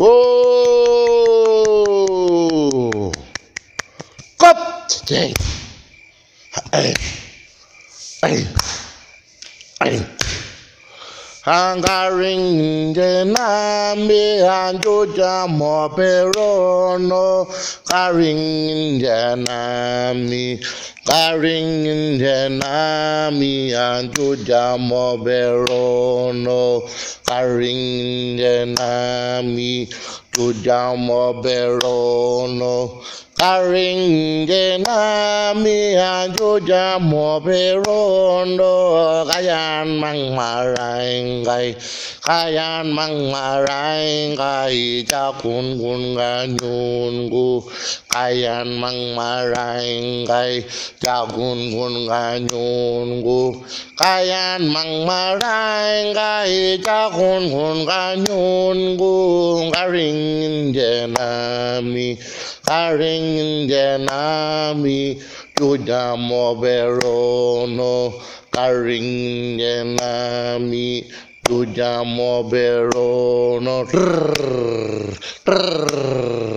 Whoa! Cấp Hey! Hey! Hey! Hey! Hangaring nami anjuja mo perono karing nami karing nami anjuja mo Berono, karing nami tuja mo perono karing nami anjuja mo Berono, kayan mang Marangai, kayan mang Marangai, Jakun cha kun kayan mang marai kai jagun gun ganyun gu kayan mang marai kai jagun gun ganyun gu karingin jenami karing jenami tudamo berono. Karing jenami tudamo berono. Trrrr trrrr